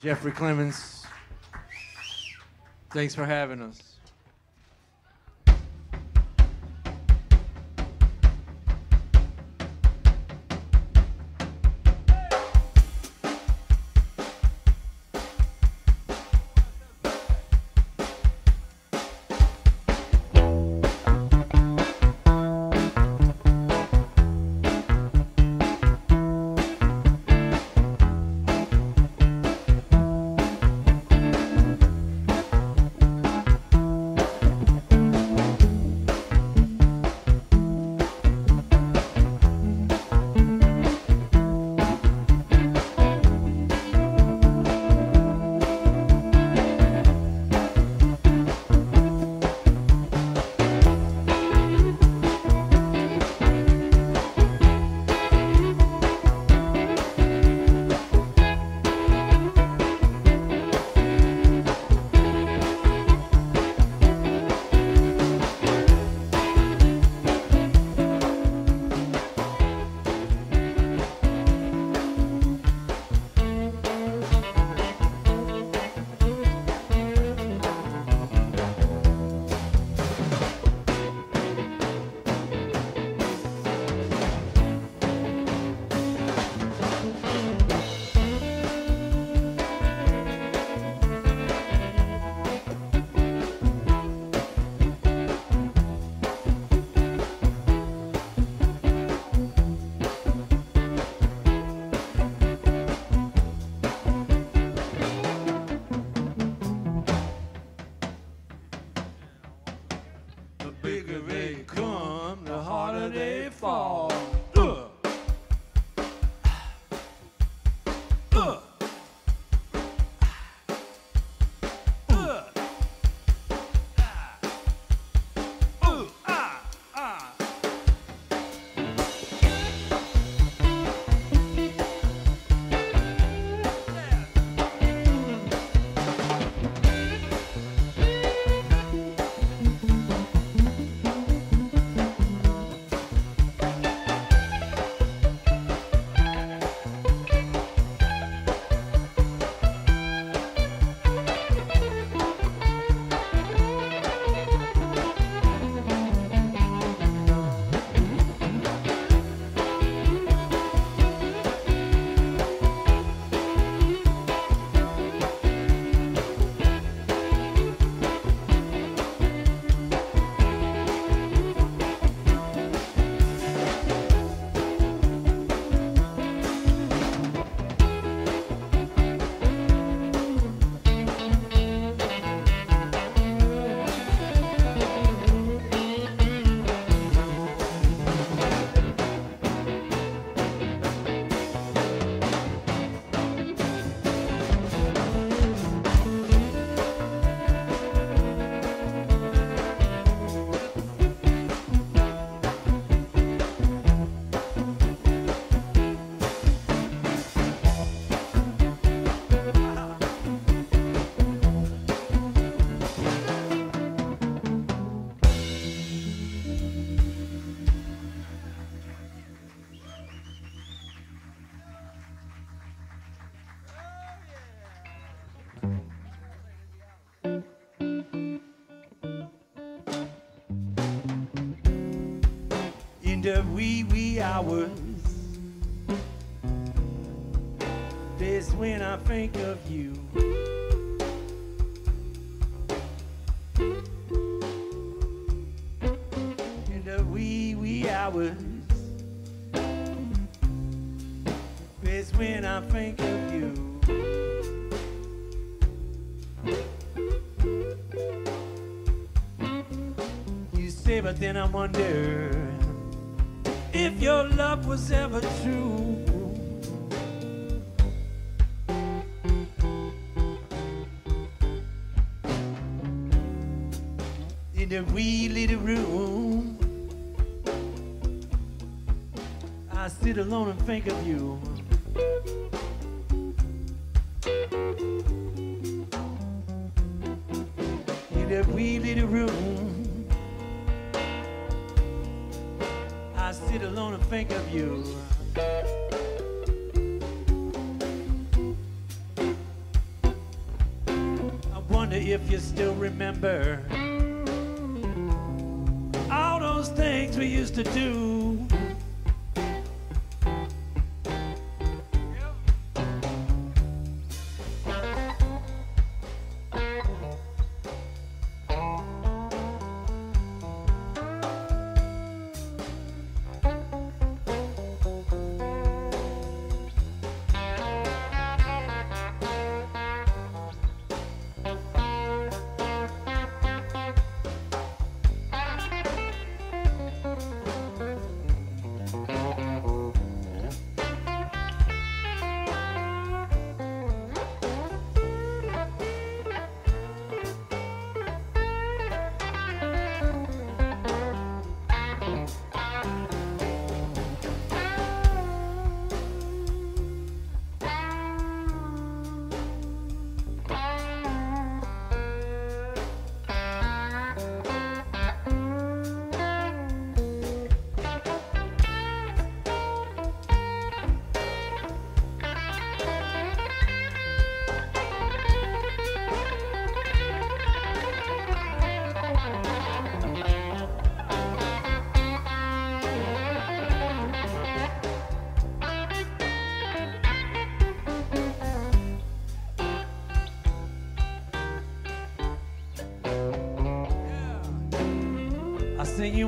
Jeffrey Clemens. Thanks for having us. The wee wee hours. That's when I think of you. In the wee wee hours. That's when I think of you. You say, but then I wonder love was ever true.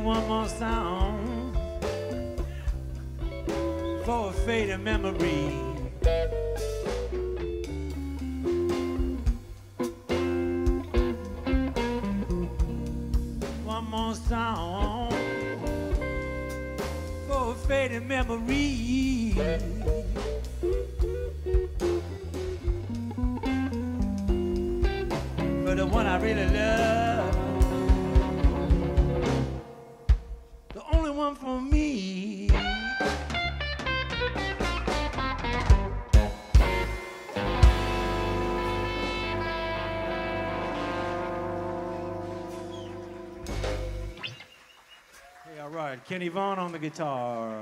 one more song for a faded memory. Kenny Vaughan on the guitar.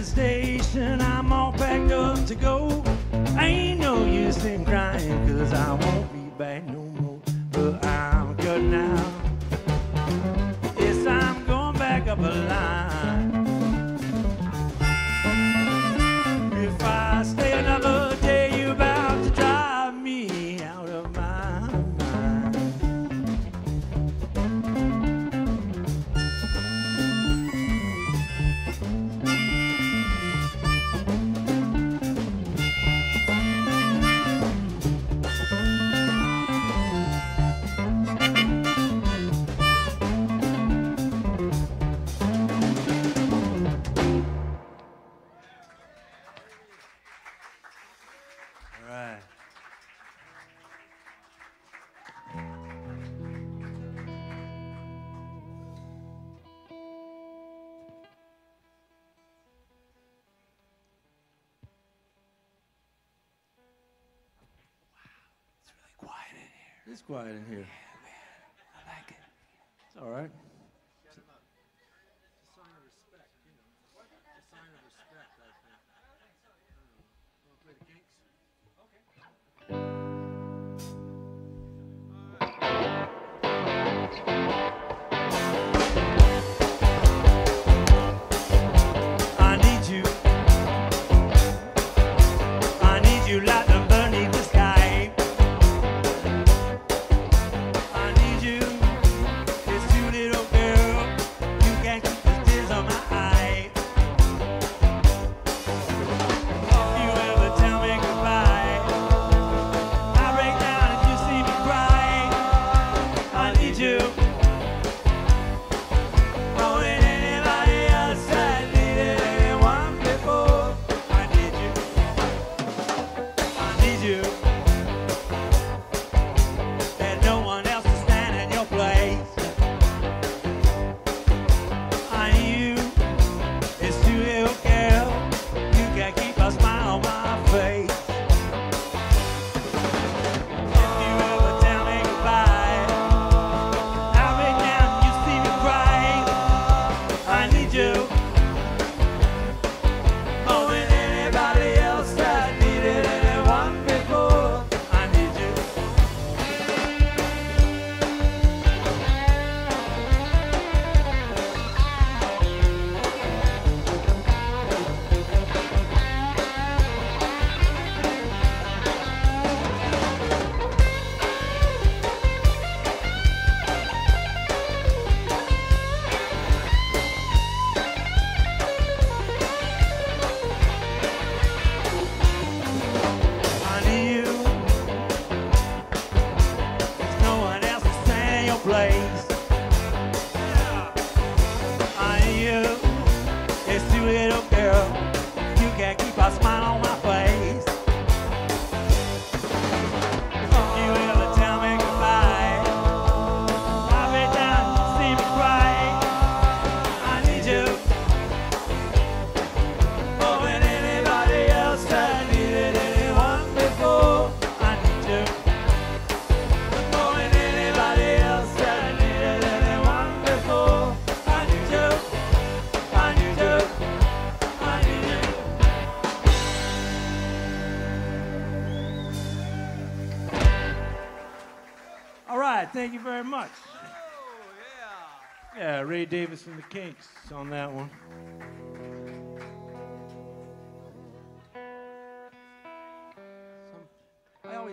devastation.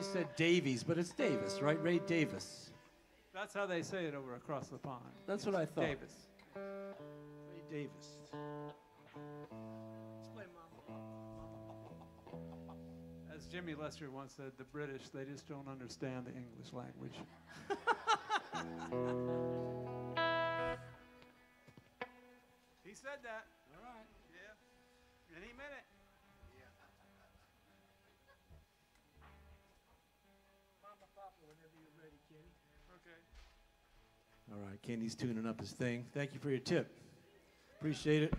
said Davies, but it's Davis, right? Ray Davis. That's how they say it over across the pond. That's what I thought. Davis. Ray Davis. As Jimmy Lester once said, the British, they just don't understand the English language. he said that. Kenny's tuning up his thing. Thank you for your tip. Appreciate it.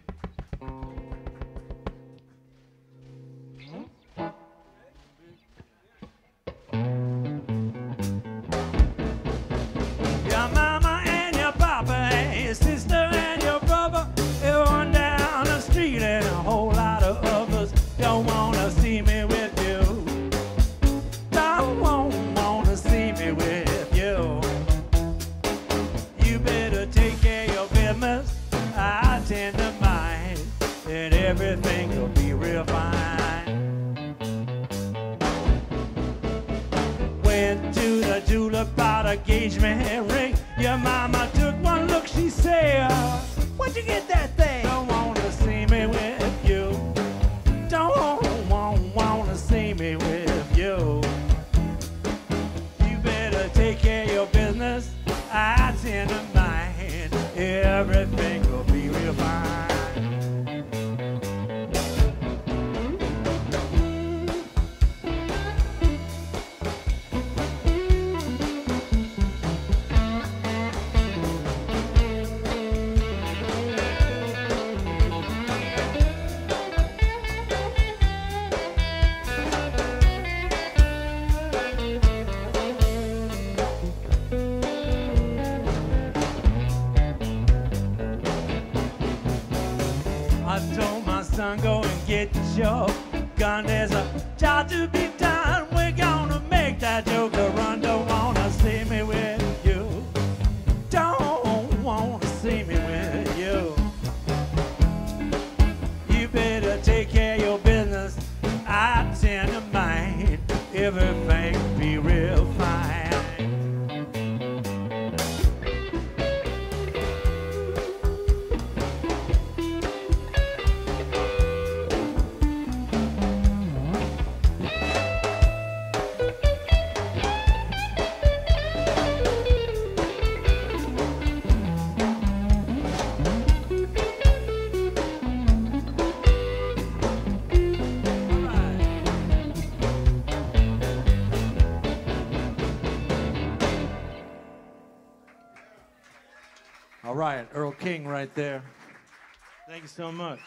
engagement ring. Your mama took one look, she said, Where'd you get that? your Earl King right there. Thank you so much.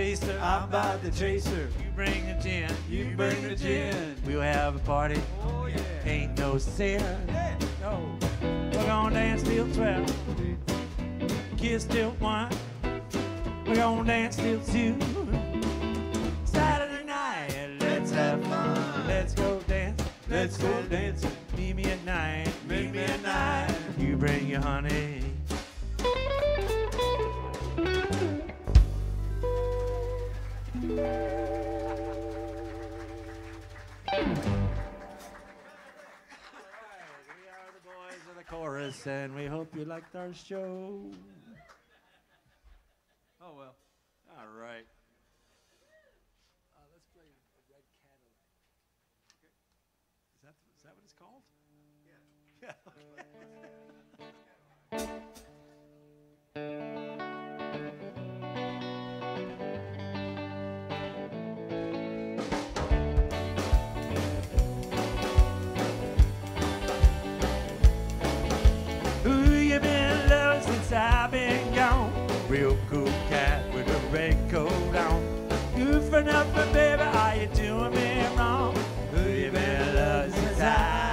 chaser. I'm about the chaser. You bring the gin. You bring the gin. We'll have a party. Oh, yeah. Ain't no sin. Yeah. No. We're gonna dance till 12. Our show. Oh, well. All right. I've been gone? Real cool cat with a red coat on. Goofing up, but baby, are you doing me wrong? Who you been loving since I've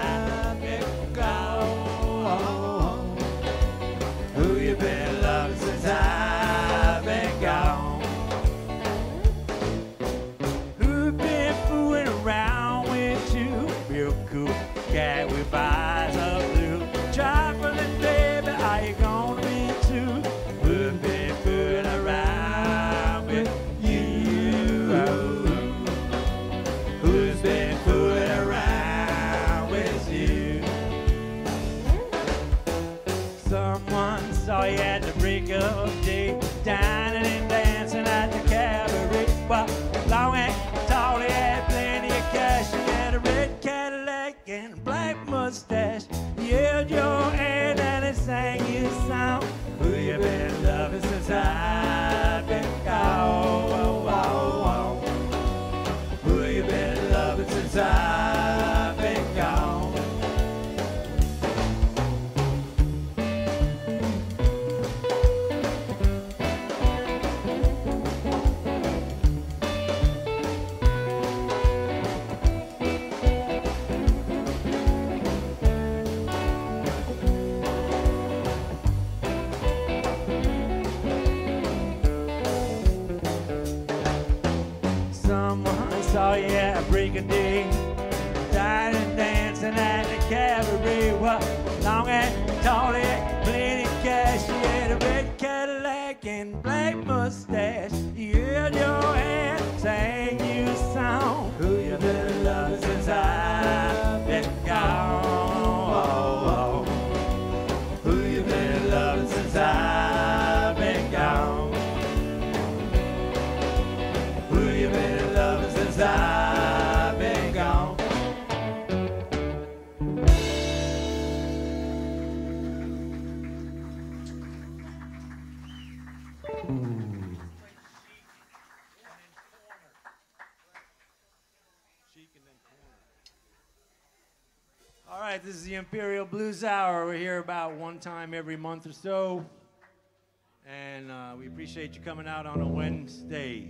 and he had plenty of cash. He had a red Cadillac and a black mustache. He held your hand and he sang you a song. Who you been loving since I've at the cabaret. Well, long and tall, he right, this is the Imperial Blues Hour. We're here about one time every month or so. And uh, we appreciate you coming out on a Wednesday.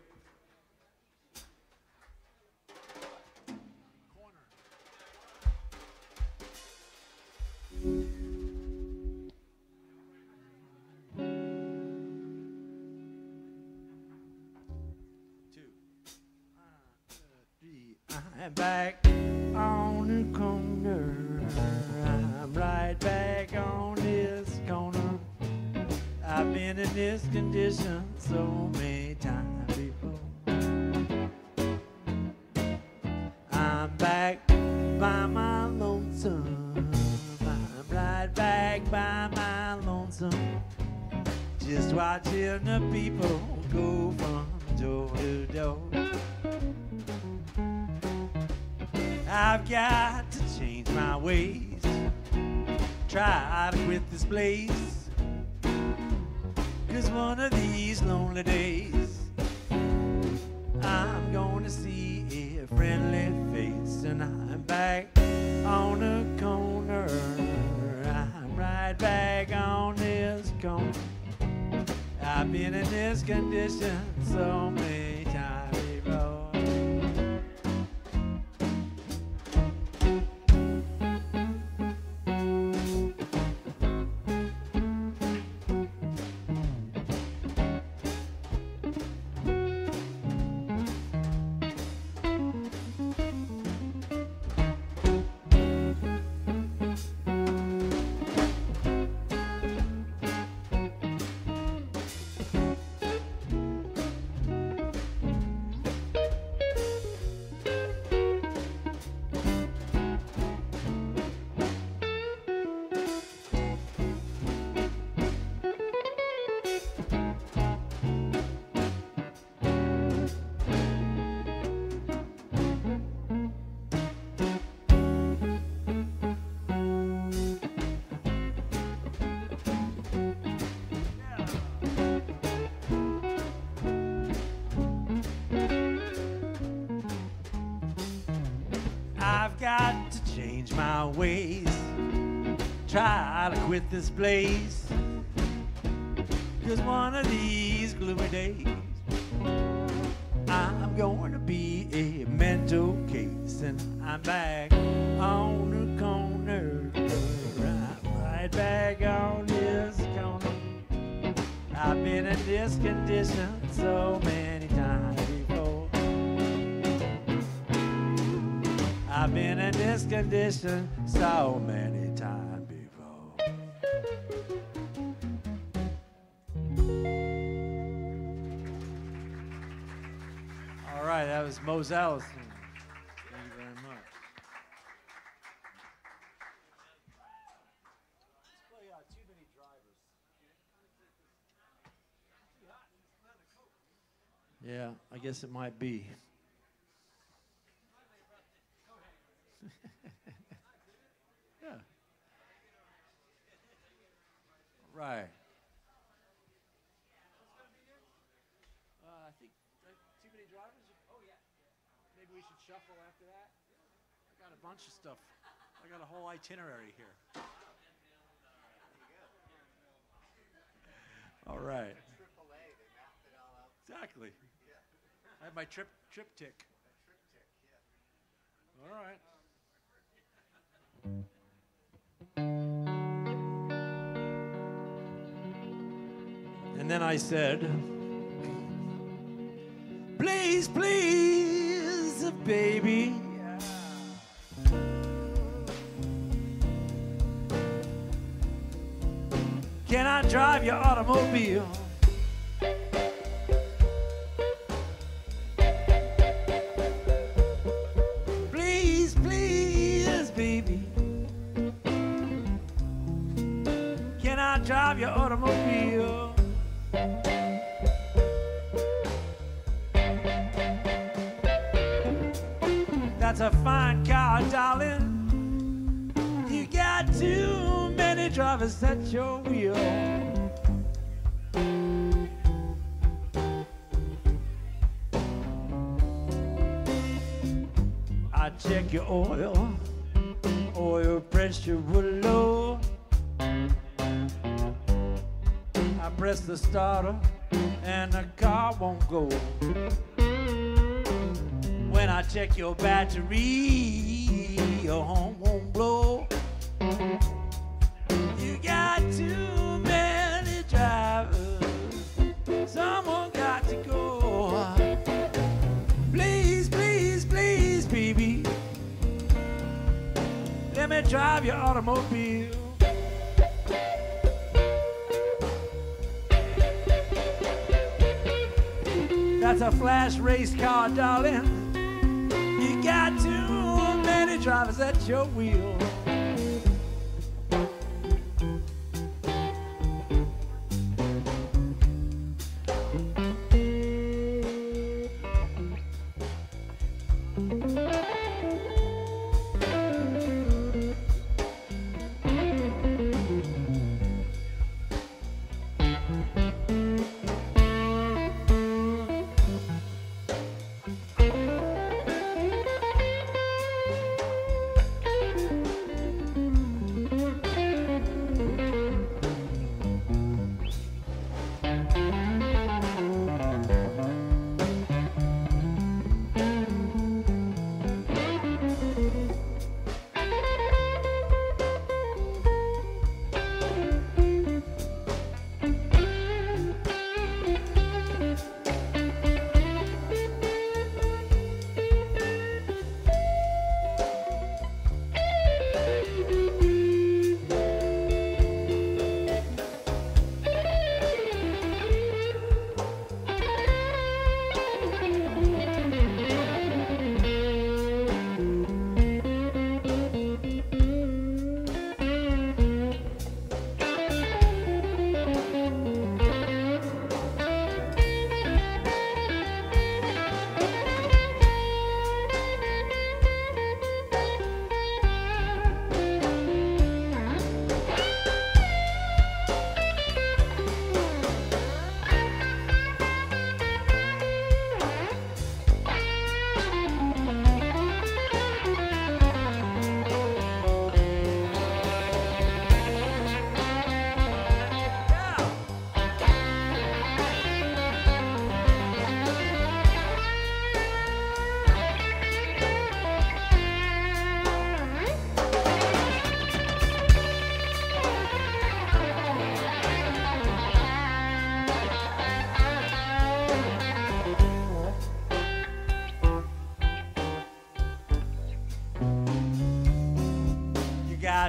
back. with this place. Cause one of these gloomy days, I'm going to be a mental case. And I'm back on the corner. I'm right back on this corner. I've been in this condition so many times before. I've been in this condition so many times. All right, that was Mose Allison. Thank you very much. Yeah, I guess it might be. Right. Uh, I think too many drivers. Oh yeah. Maybe we should shuffle after that. I got a bunch of stuff. I got a whole itinerary here. All right. Exactly. I have my trip triptych. All right. Then I said, Please, please, baby. Can I drive your automobile? Please, please, baby. Can I drive your automobile? A fine car, darling. You got too many drivers at your wheel. I check your oil, oil pressure was low. I press the starter and the car won't go. When I check your battery, your horn won't blow. You got too many drivers. Someone got to go. Please, please, please, baby. Let me drive your automobile. That's a flash race car, darling. Drivers at your wheel.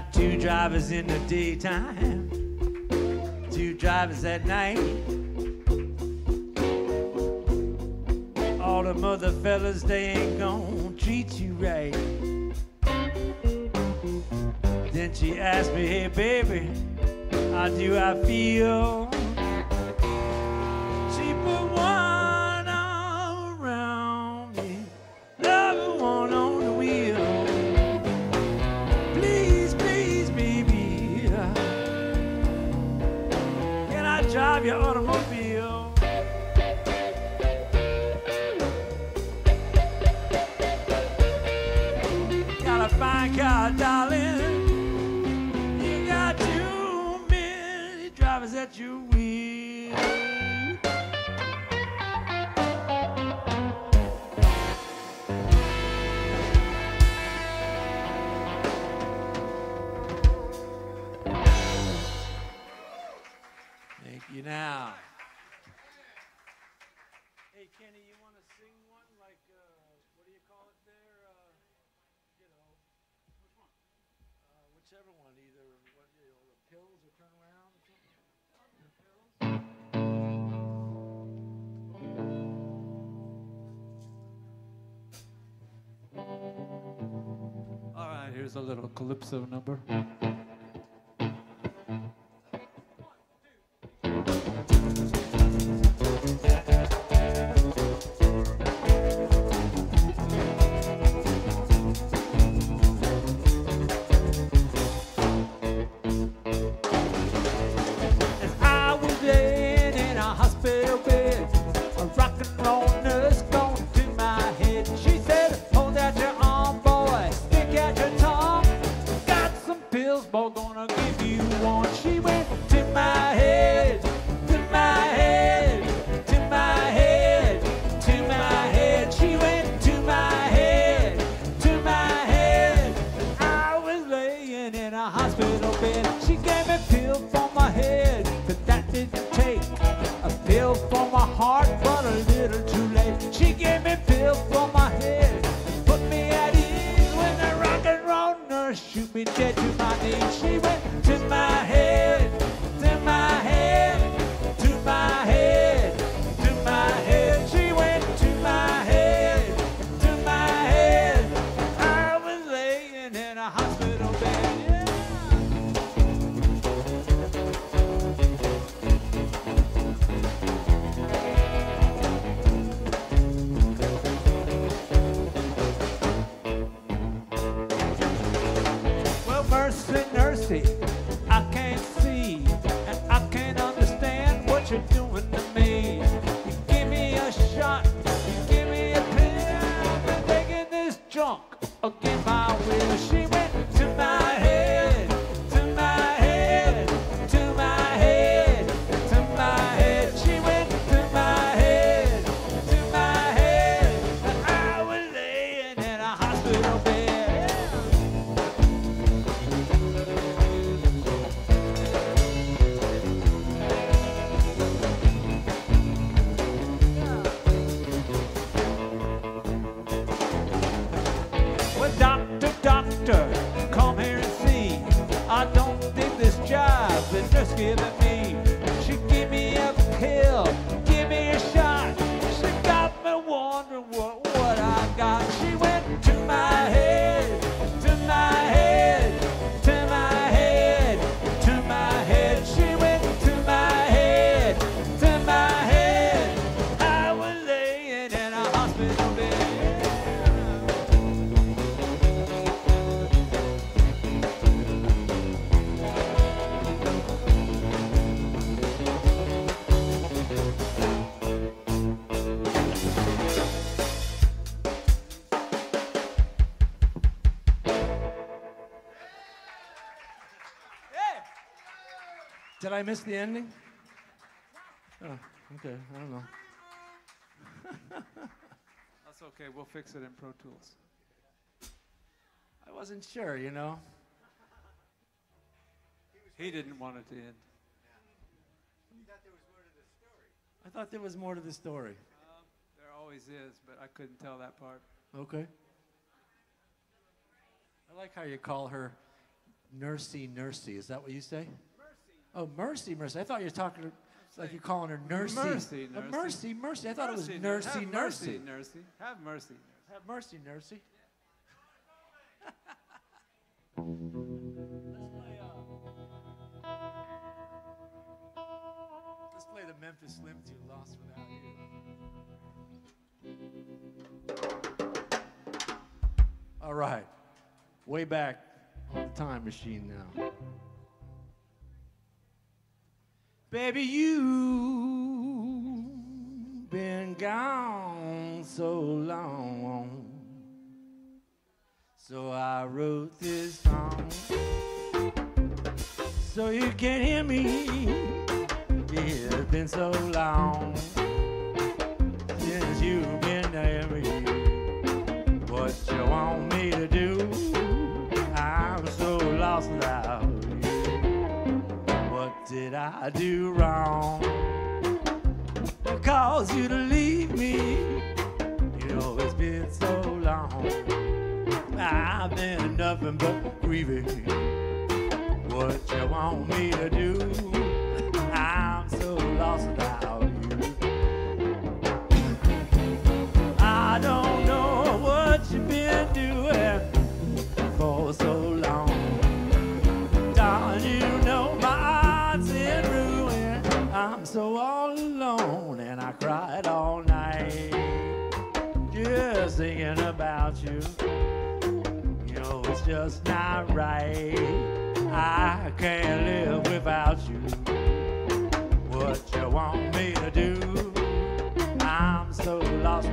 Got two drivers in the daytime, two drivers at night. All the mother fellas, they ain't gonna one either what, you know, the pills or turn around or something. All right, here's a little calypso number. Did I miss the ending? Oh, okay, I don't know. That's okay, we'll fix it in Pro Tools. I wasn't sure, you know. He didn't want it to end. I thought there was more to the story. Um, there always is, but I couldn't tell that part. Okay. I like how you call her Nursey Nursey. Is that what you say? Oh, mercy, mercy. I thought you were talking like you're calling her nursey. Mercy, oh, nurse. mercy, mercy. I thought it was nursey, nursey. Mercy, nursey. Have mercy. Have mercy, nursey. Let's play the Memphis Slim to Lost Without You. All right. Way back on the time machine now. Baby, you've been gone so long. So I wrote this song so you can hear me. It's been so long since you did I do wrong? That caused you to leave me. You know it's been so long. I've been nothing but grieving. What you want me to do? Just not right. I can't live without you. What you want me to do? I'm so lost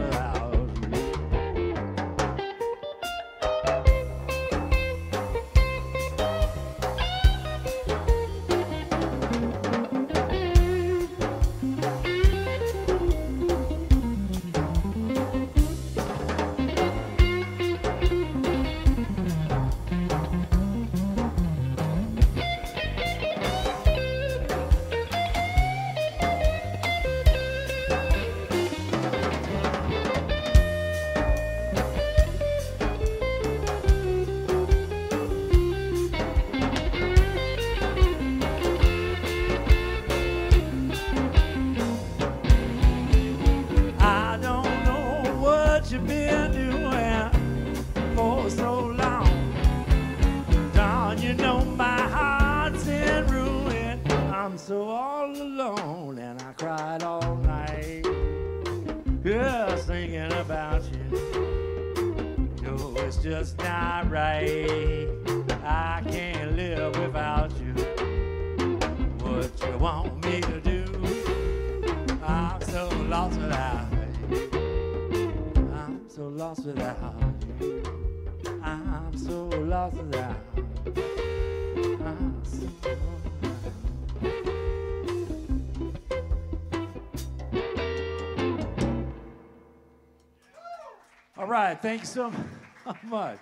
thanks so much.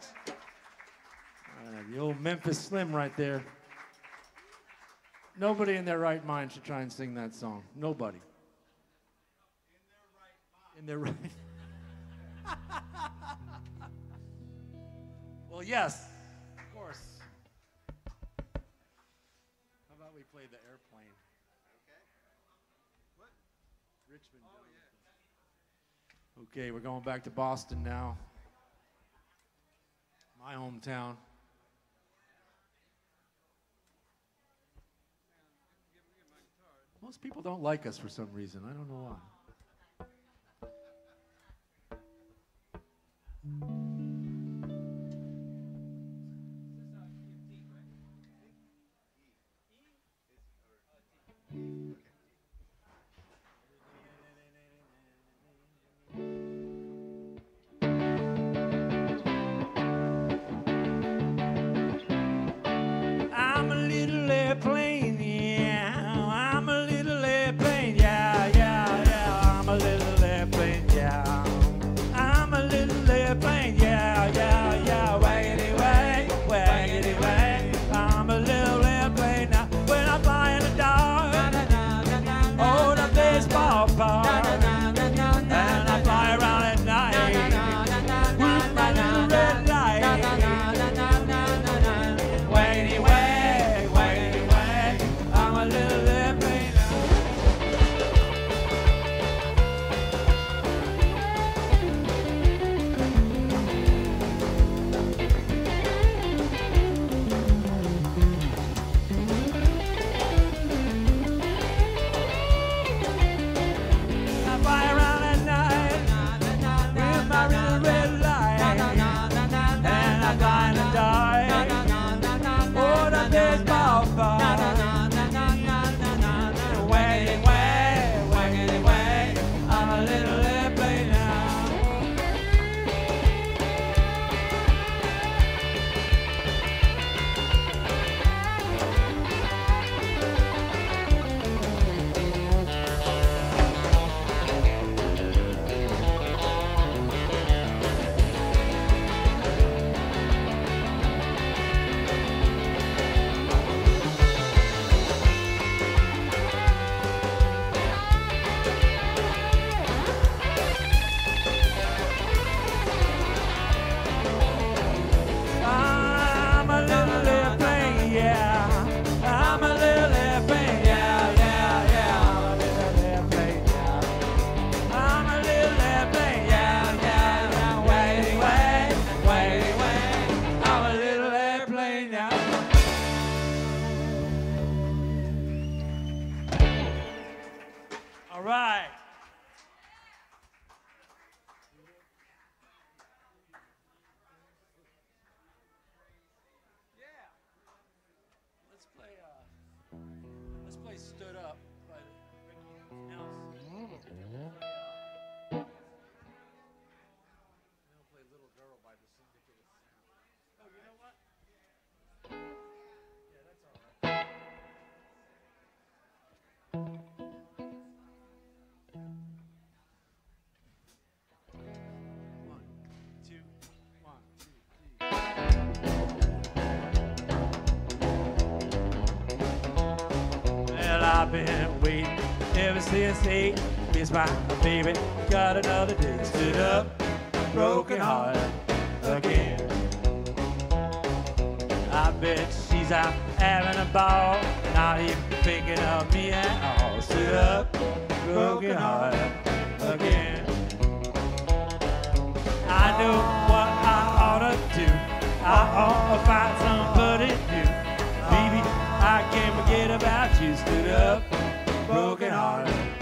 The old Memphis Slim right there. Nobody in their right mind should try and sing that song. Nobody. In their right. Mind. In their right. Well, yes, of course. How about we play the airplane? Okay. What? Richmond. Oh, yeah. Okay, we're going back to Boston now. My hometown. Most people don't like us for some reason. I don't know why. let us I've been waiting ever since eight. Miss my baby, got another day. Stood up, broken heart again. I bet she's out having a ball, not even thinking of me at all. Stood up, broken heart again. I know what I ought to do. I ought to find somebody can't forget about you. Stood up, broken heart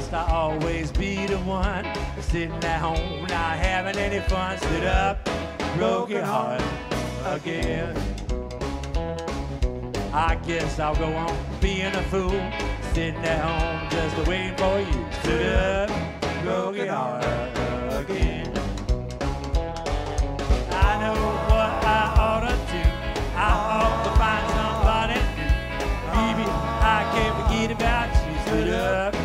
must I always be the one sitting at home not having any fun? Sit up, broken heart again. I guess I'll go on being a fool, sitting at home just waiting for you. Sit up, broken heart again. I know what I ought to do. I ought to find somebody new. Baby, I can't forget about you. Stood up,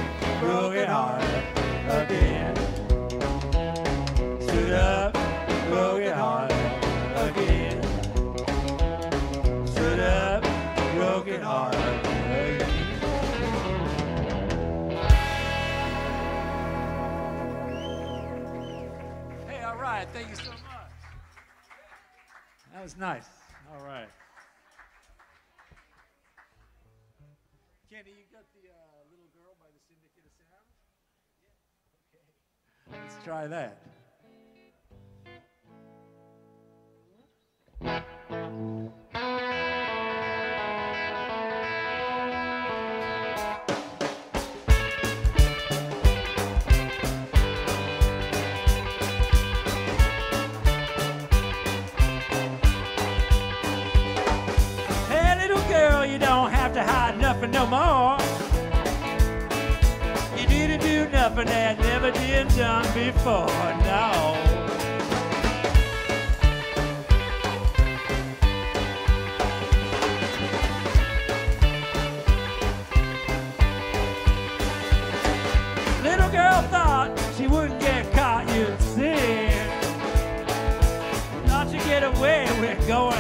was nice. All right. Kenny, you got the uh, Little Girl by the Syndicate of Sound? Let's try that. Hey, nothing no more. You didn't do nothing that never been done before, no. Little girl thought she wouldn't get caught, you'd see. Thought you get away with going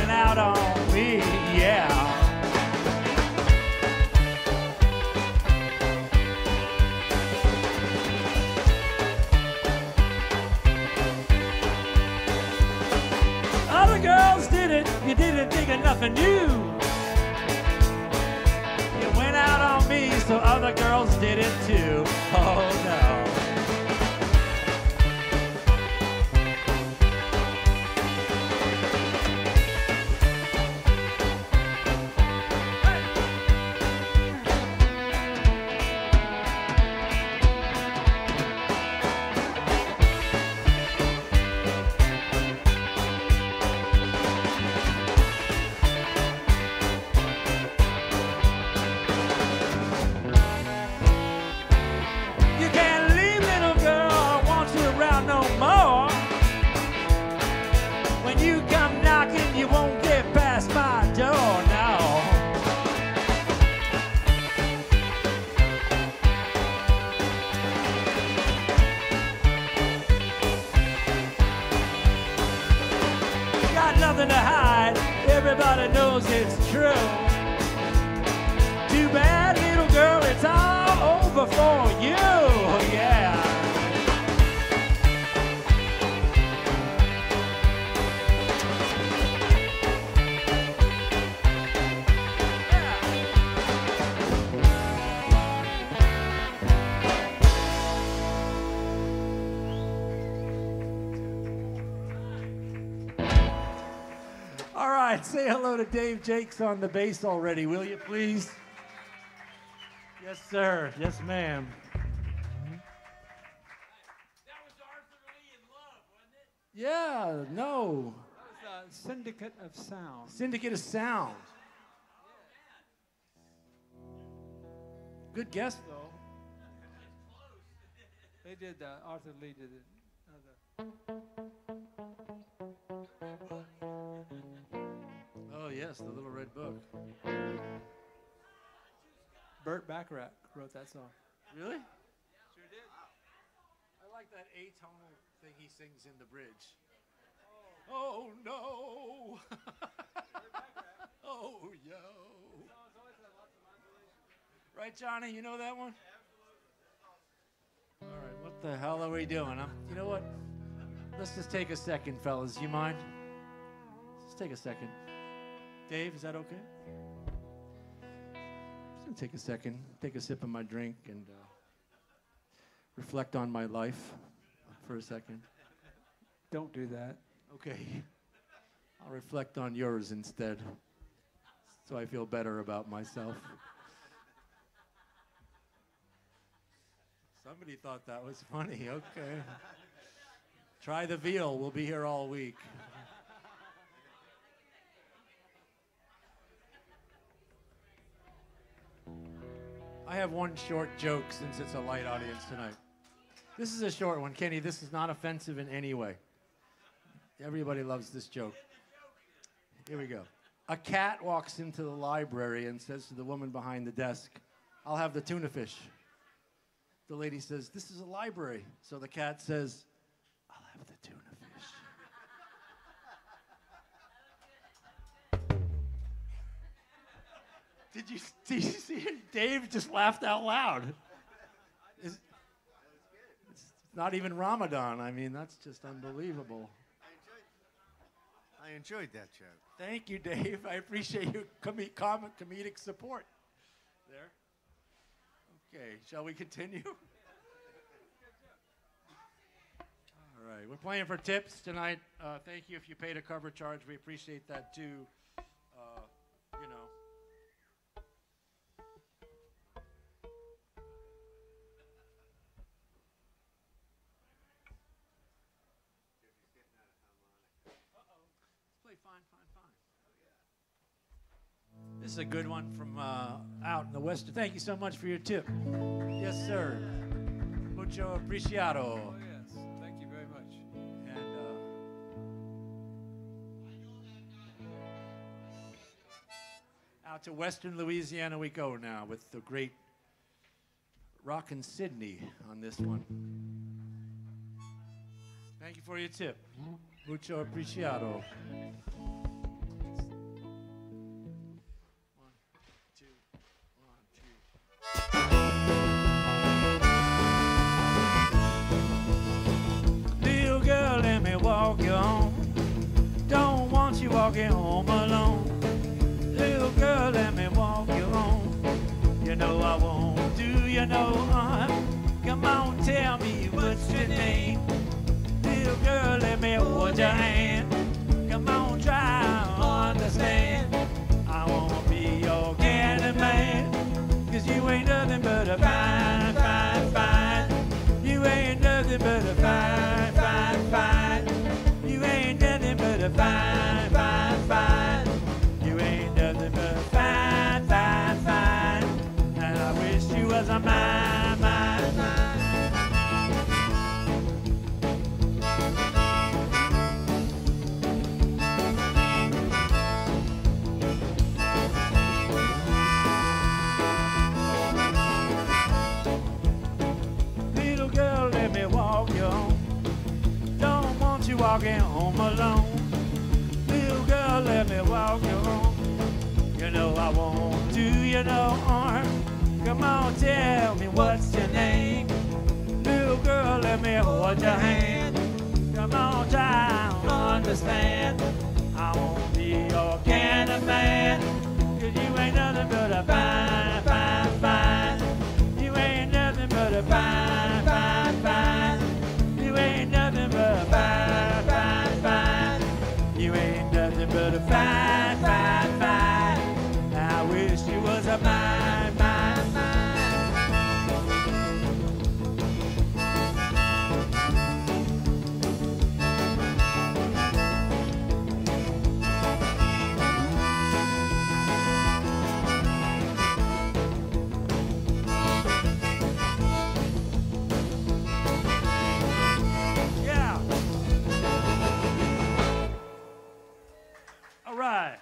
you didn't think of nothing new. You went out on me, so other girls did it too. Oh no. Say hello to Dave Jacques on the bass already, will you please? Yes, sir. Yes, ma'am. That was Arthur Lee in Love, wasn't it? Yeah, no. That was, uh, Syndicate of Sound. Syndicate of Sound. Good guess, though. They did. that. Arthur Lee did it. Yes, the Little Red Book. the Burt Bacharach wrote that song. Really? Sure did. I like that atonal thing he sings in the bridge. Oh, no. oh, yo. Right, Johnny? You know that one? All right, what the hell are we doing? I'm, you know what? Let's just take a second, fellas. You mind? Let's take a second. Dave, is that okay? Just gonna take a second, take a sip of my drink, and uh, reflect on my life for a second. Don't do that. Okay. I'll reflect on yours instead, so I feel better about myself. Somebody thought that was funny. Okay. Try the veal. We'll be here all week. I have one short joke since it's a light audience tonight. This is a short one, Kenny. This is not offensive in any way. Everybody loves this joke. Here we go. A cat walks into the library and says to the woman behind the desk, I'll have the tuna fish. The lady says, This is a library. So the cat says, I'll have the tuna Did you, did you see it? Dave just laughed out loud. It's, it's not even Ramadan. I mean, that's just unbelievable. I enjoyed that joke. Thank you, Dave. I appreciate your com- com- comedic support. There. Okay, shall we continue? All right, we're playing for tips tonight. Uh, thank you if you paid a cover charge. We appreciate that too. This is a good one from uh, out in the west. Thank you so much for your tip. Yes, sir. Mucho apreciado. Oh yes. Thank you very much. And uh, out to western Louisiana we go now with the great Rockin' Sydney on this one. Thank you for your tip. Mucho apreciado. Walking home alone. Little girl, let me walk you home. You know I won't do you no harm. Come on, tell me what's your name. Little girl, let me hold your hand. Come on, try to understand. I won't be your candy man. Cause you ain't nothing but a walking home alone. Little girl, let me walk you home. You know I won't do you no harm. Come on, tell me what's your name. Little girl, let me hold your hand. Come on, try to understand. I won't be your kind of man. Cause you ain't nothing but a fine, fine. All right.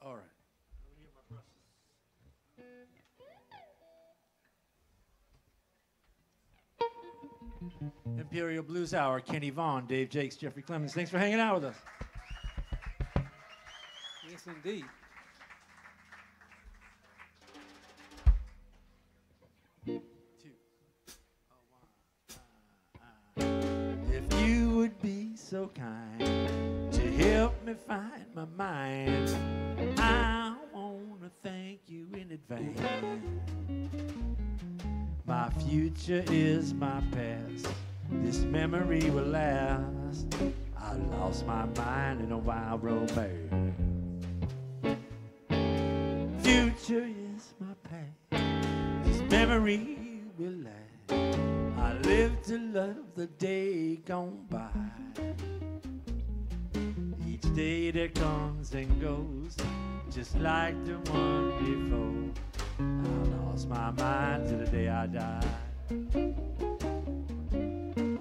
All right. Imperial Blues Hour, Kenny Vaughan, Dave Jacques, Jeffrey Clemens. Thanks for hanging out with us. Indeed. If you would be so kind to help me find my mind, I want to thank you in advance. My future is my past. This memory will last. I lost my mind in a wild romance. Future is my past. This memory will last. I live to love the day gone by. Each day that comes and goes, just like the one before. I lost my mind till the day I died.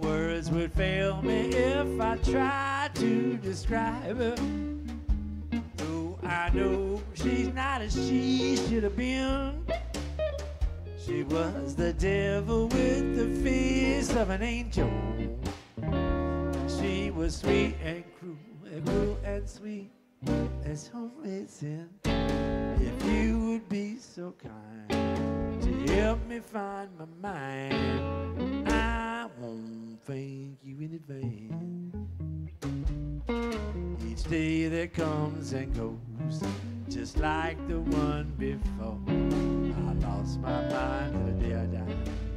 Words would fail me if I tried to describe her. I know she's not as she should have been. She was the devil with the face of an angel. She was sweet and cruel, and cruel and sweet as homemade sin. If you would be so kind to help me find my mind, I won't thank you in advance. Each day that comes and goes, just like the one before. I lost my mind the day I died.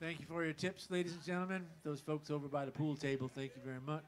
Thank you for your tips, ladies and gentlemen. Those folks over by the pool table, thank you very much.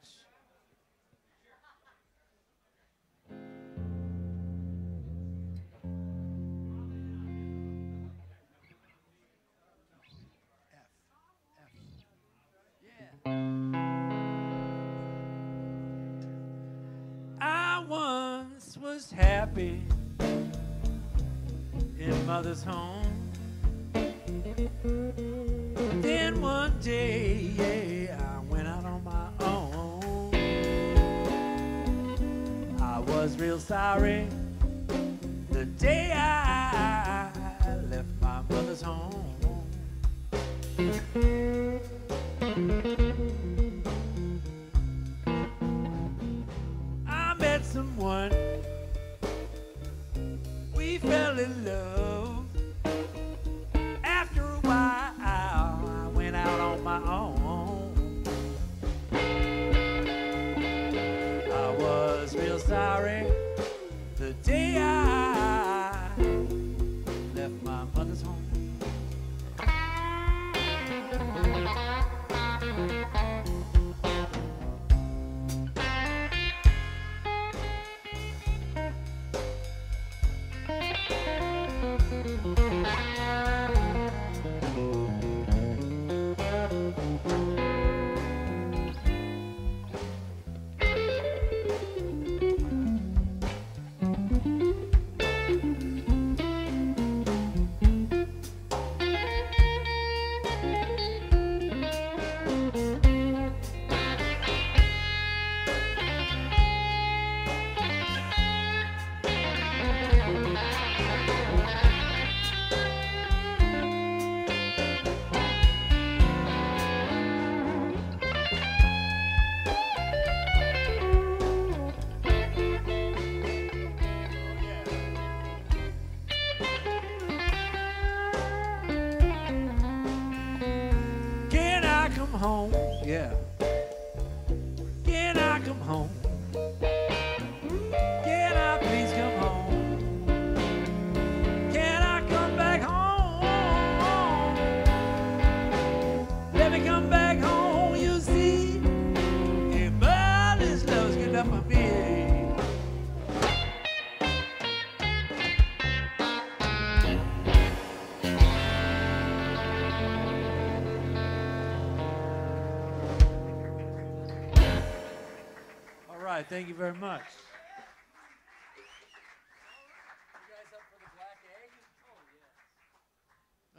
Thank you very much.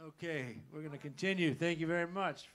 Okay, we're going to continue. Thank you very much.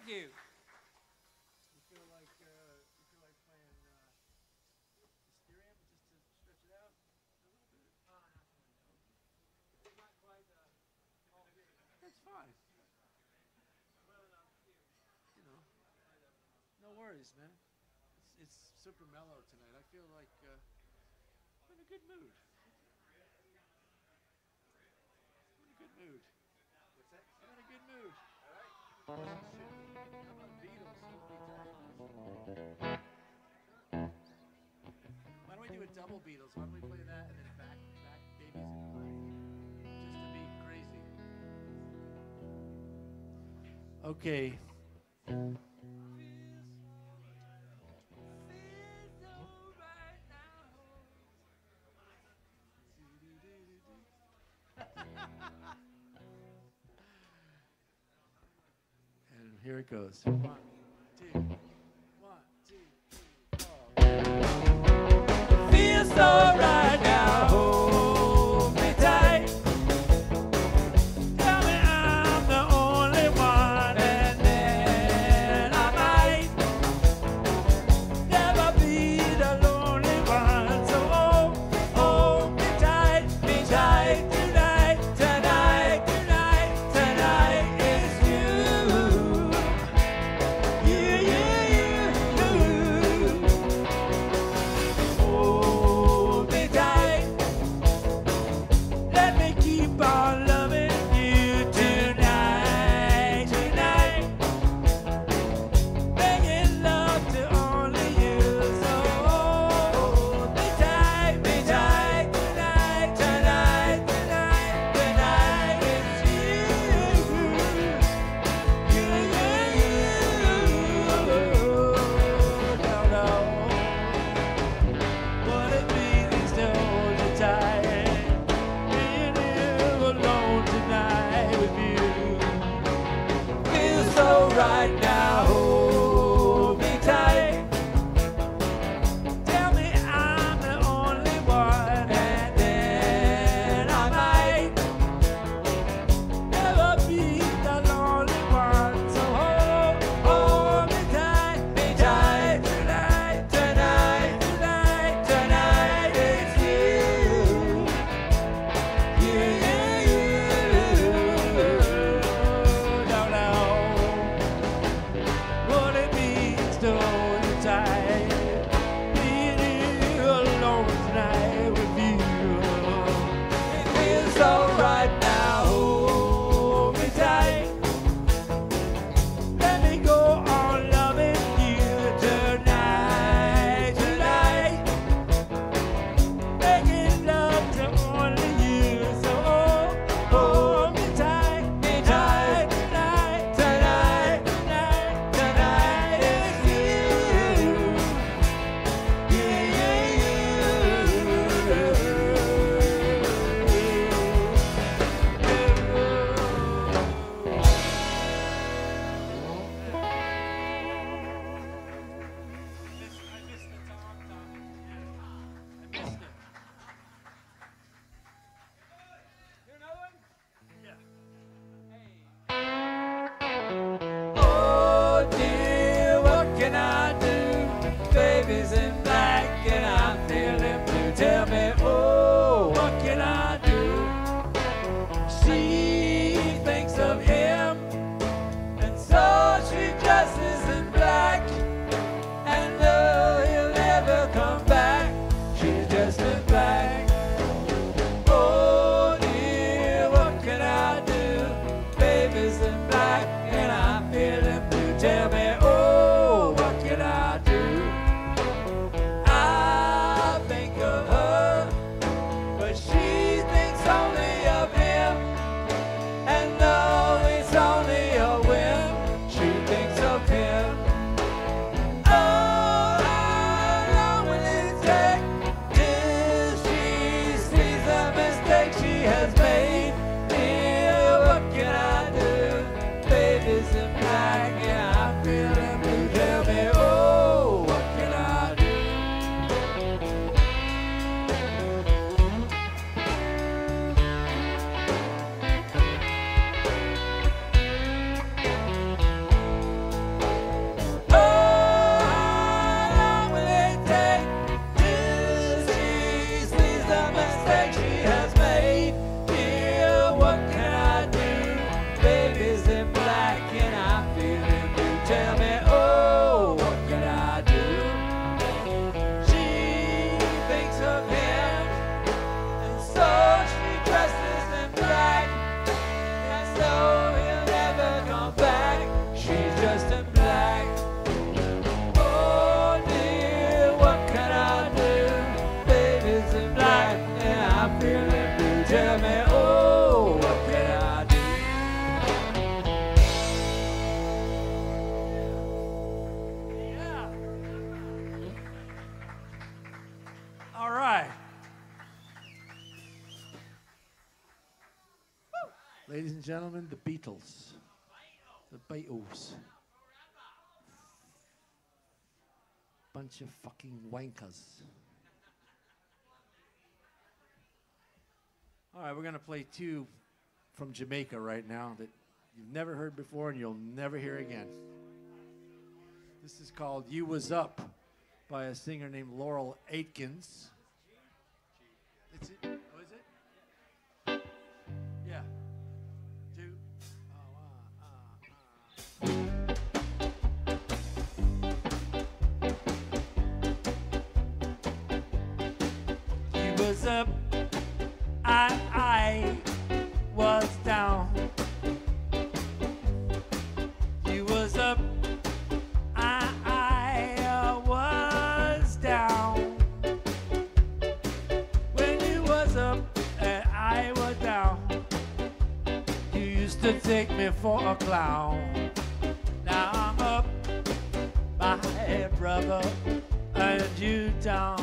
Thank you. You feel like uh, you feel like playing uh, Mysterium just to stretch it out a little bit? Uh, not, not quite uh, all. That's fine. Well enough You know, no worries, man. It's, it's super mellow tonight. I feel like uh, I'm in a good mood. I'm in a good mood. What's that? I'm in a good mood. All right. Double Beatles? Why don't we play that and then back, back Baby's in Black? Just to be crazy. Okay. And here it goes. One, Feels so right and gentlemen, the Beatles. The Beatles. Bunch of fucking wankers. All right, we're going to play two from Jamaica right now that you've never heard before and you'll never hear again. This is called You Was Up by a singer named Laurel Aitkins. It's was up, I, I was down. You was up, I, I was down. When you was up and I was down, you used to take me for a clown. Now I'm up, my brother, and you down.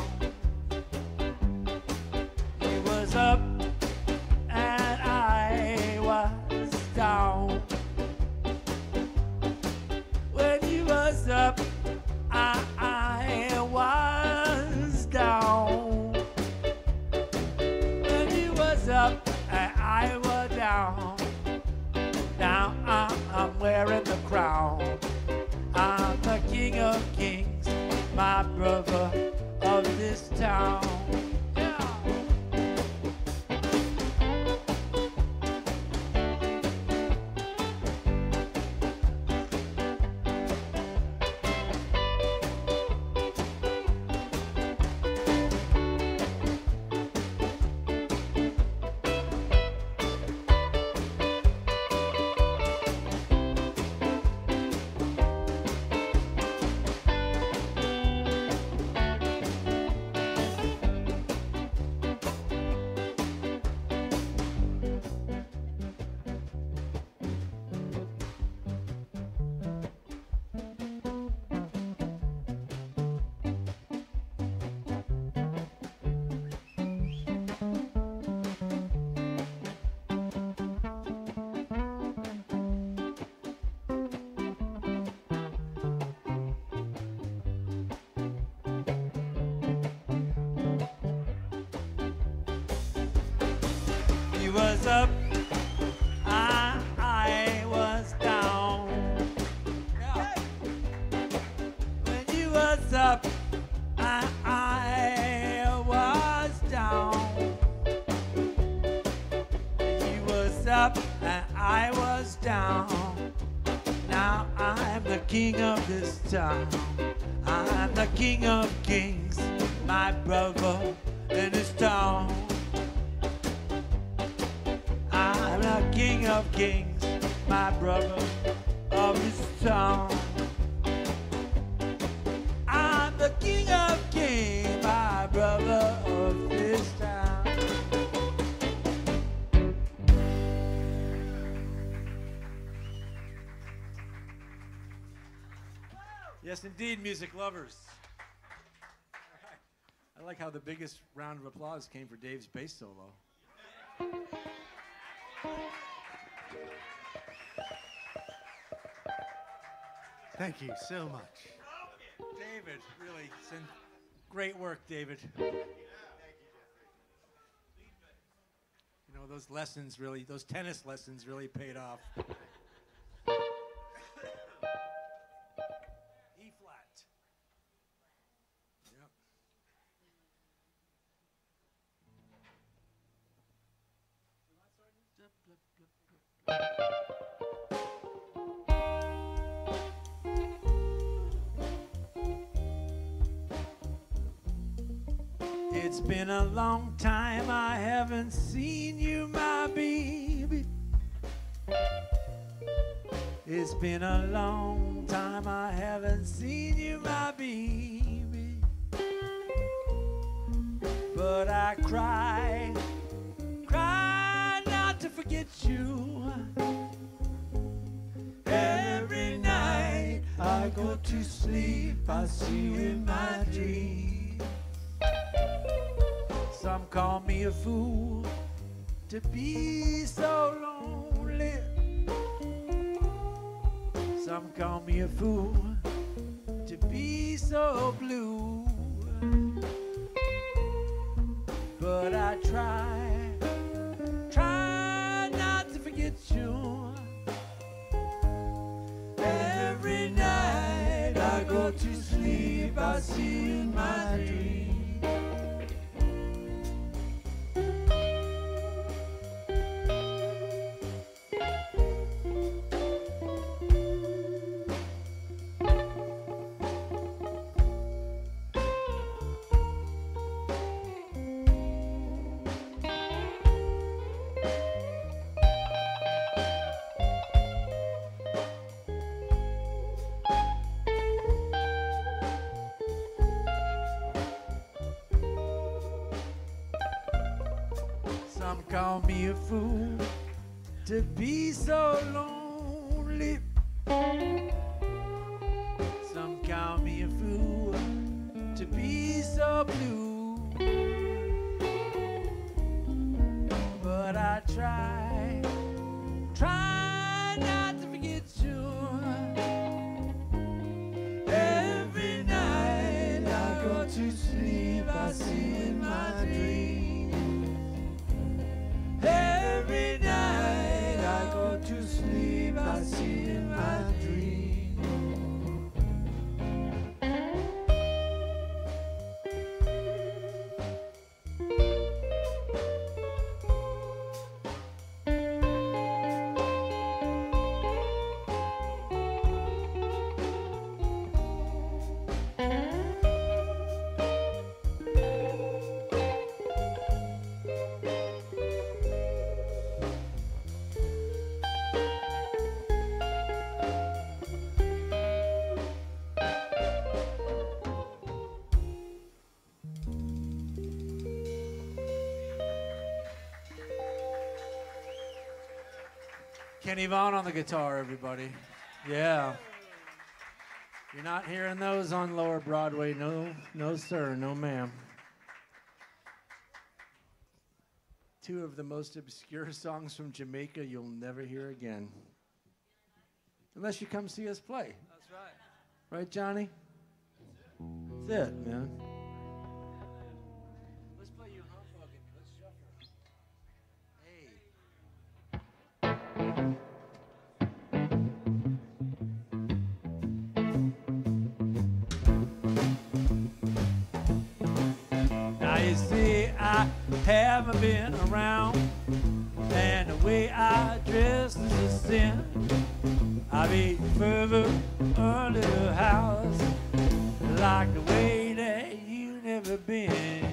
Yes, indeed, music lovers. Right. I like how the biggest round of applause came for Dave's bass solo. Thank you so much. David, really, great work, David. You know, those lessons really, those tennis lessons really paid off. Been a long time I haven't seen you, my baby. It's been a long time I haven't seen you, my baby. But I cry, cry not to forget you. Every night I go to sleep, I see you in my dreams. Some call me a fool to be so lonely. Some call me a fool to be so blue. But I try, try not to forget you. Every night I go to sleep, I see in my dream. Kenny Vaughan on the guitar, everybody. Yeah. You're not hearing those on Lower Broadway. No, no, sir. No, ma'am. Two of the most obscure songs from Jamaica you'll never hear again. Unless you come see us play. That's right. Right, Johnny? That's it, man. Haven't been around, and the way I dress is a sin. I've further under the house, like the way that you never been.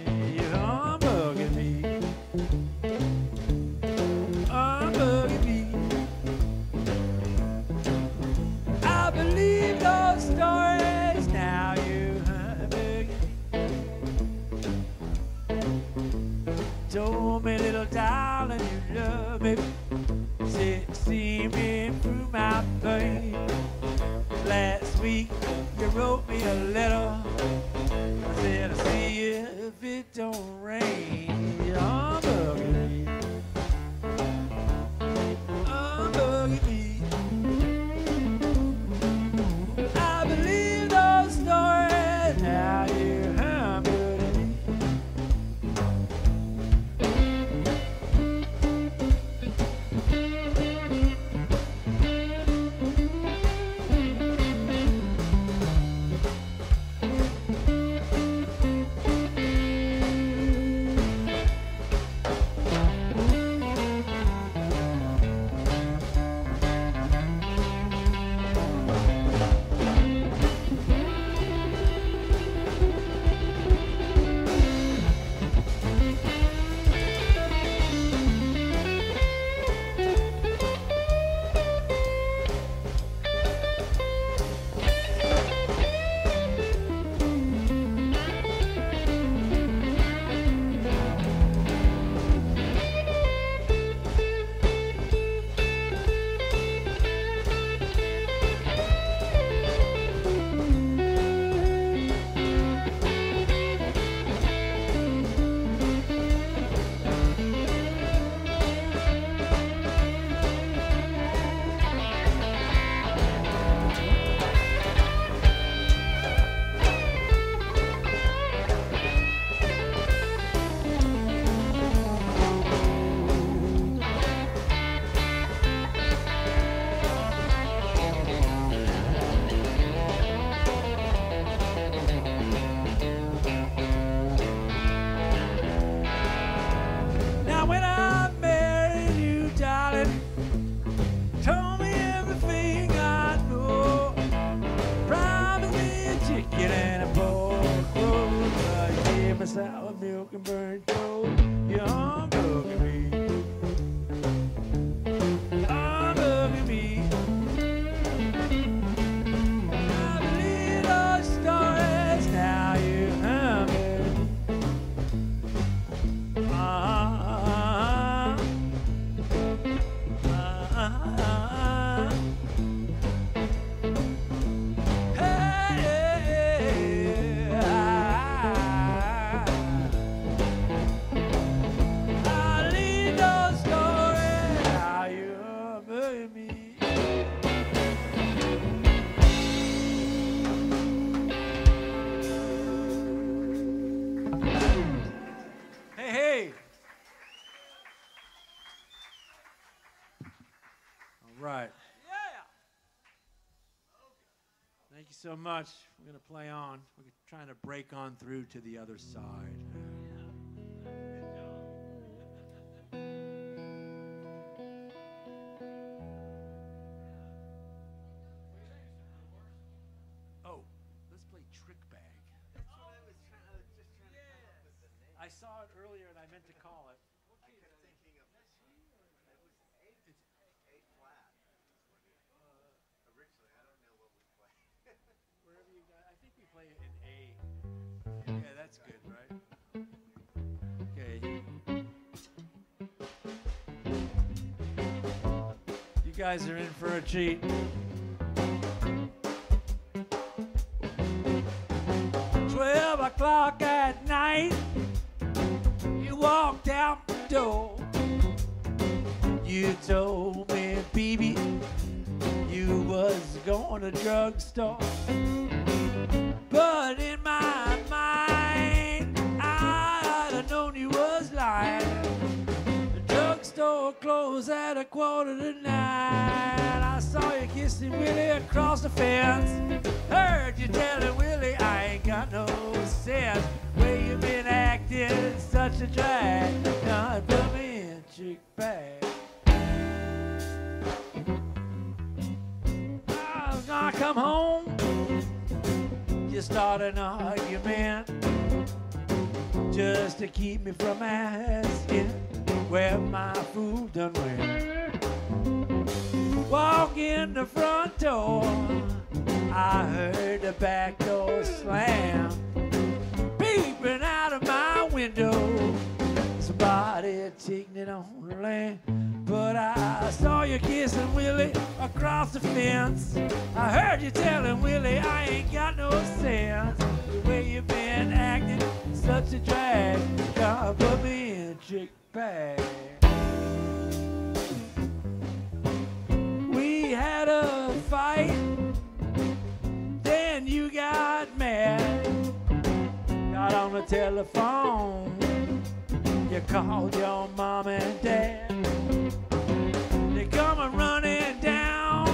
Me, little darling, you love me. So much. We're going to play on. We're trying to break on through to the other side. Guys are in for a treat. Twelve o'clock at night, you walked out the door. You told me, baby, you was going to drugstore. But in my closed at a quarter to nine. I saw you kissing Willie across the fence. Heard you telling Willie I ain't got no sense. Way you been acting such a drag. Now put me in chick bag. I come home, you start an argument just to keep me from asking where my food done went. Walk in the front door, I heard the back door slam. Peeping out of my window, somebody taking it on the land. But I saw you kissing Willie across the fence. I heard you telling Willie I ain't got no sense. The way you been acting, such a drag. God put me in chick bag. We had a fight, then you got mad. Got on the telephone, you called your mom and dad. They come a running down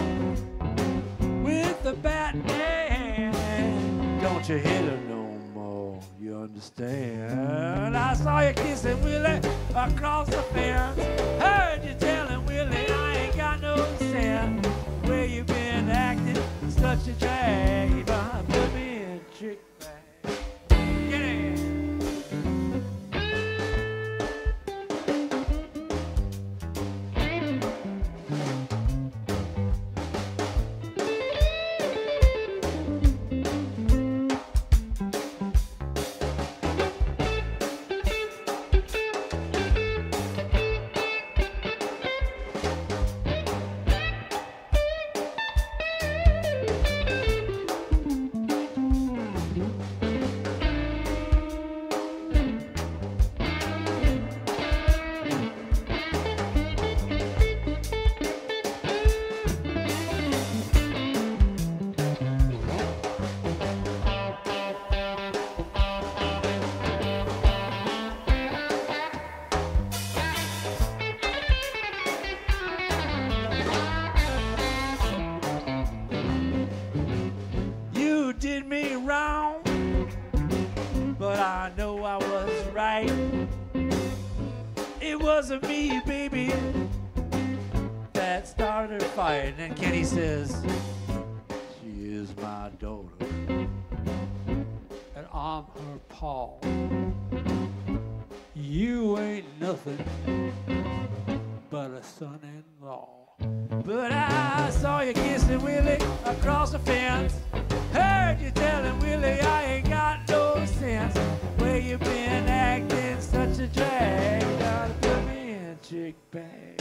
with the bat hand. Don't you hit understand? I saw you kissing Willie across the fence. Heard you telling Willie I ain't got no sense. Where you been acting such a drag? If I put me in trick drag? In chick bag.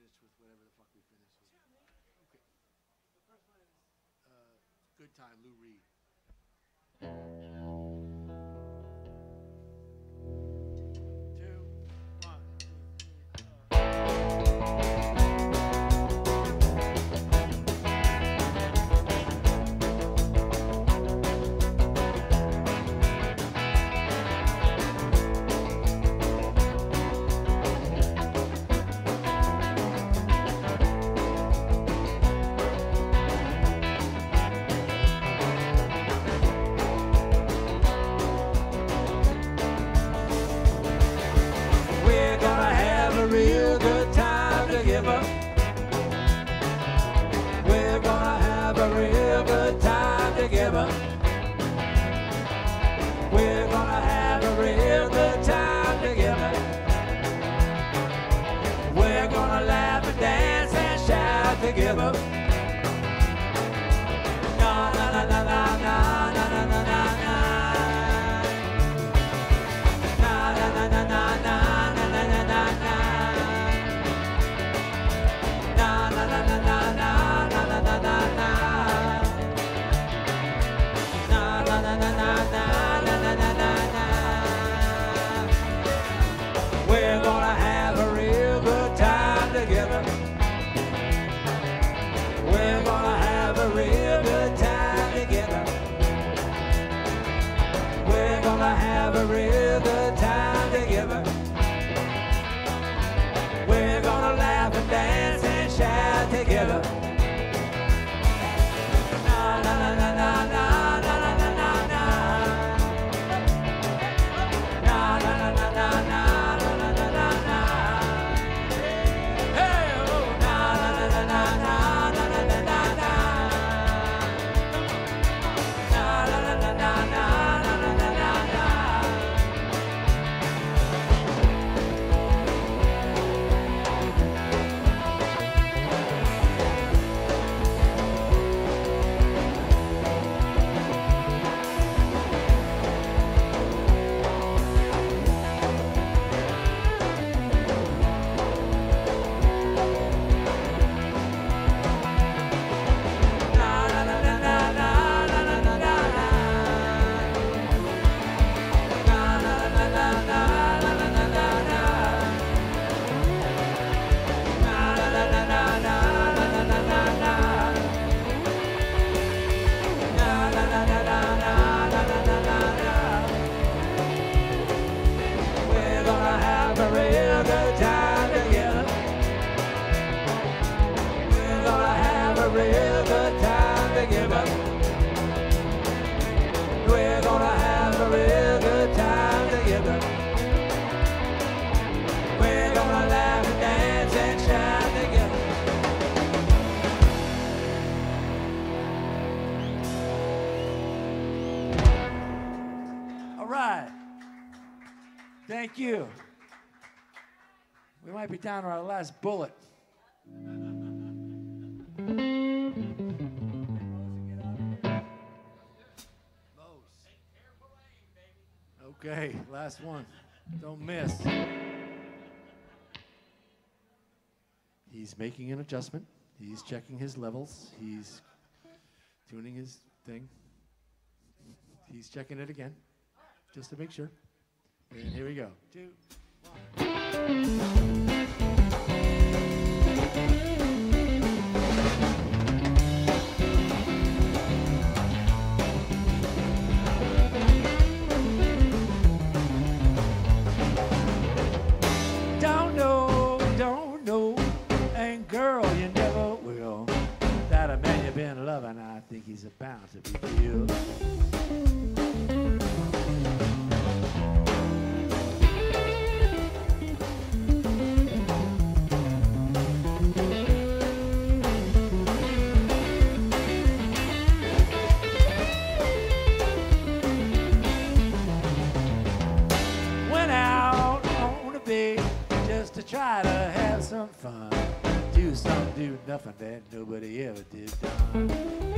finished with whatever the fuck we finished with. Okay. The first one is uh, Good Time, Lou Reed. Uh, might be down to our last bullet. Okay, last one. Don't miss. He's making an adjustment. He's checking his levels. He's tuning his thing. He's checking it again, just to make sure. And here we go. Two. Don't know, don't know, and girl, you never will. That a man you've been loving, I think he's about bouncer to be try to have some fun. Do something, do nothing that nobody ever did done.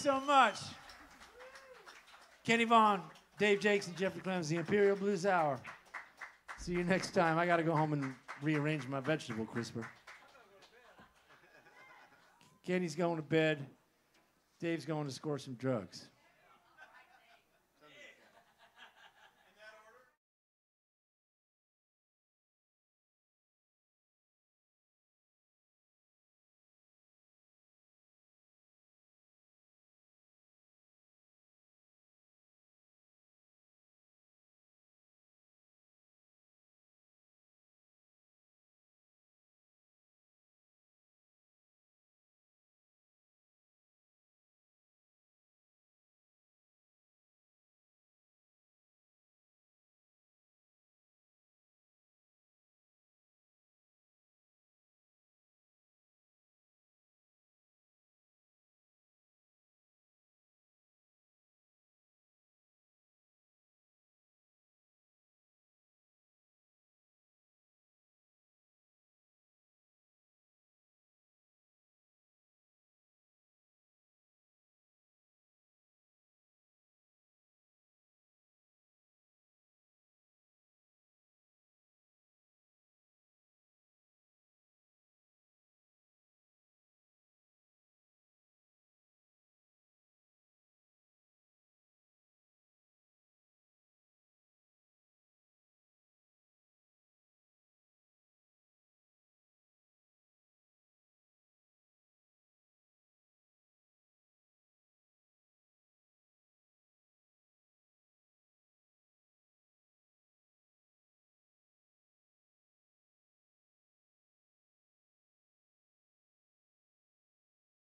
So much. Kenny Vaughan, Dave Jacques, and Jeffrey Clemens, the Imperial Blues Hour. See you next time. I got to go home and rearrange my vegetable crisper. Kenny's going to bed. Dave's going to score some drugs.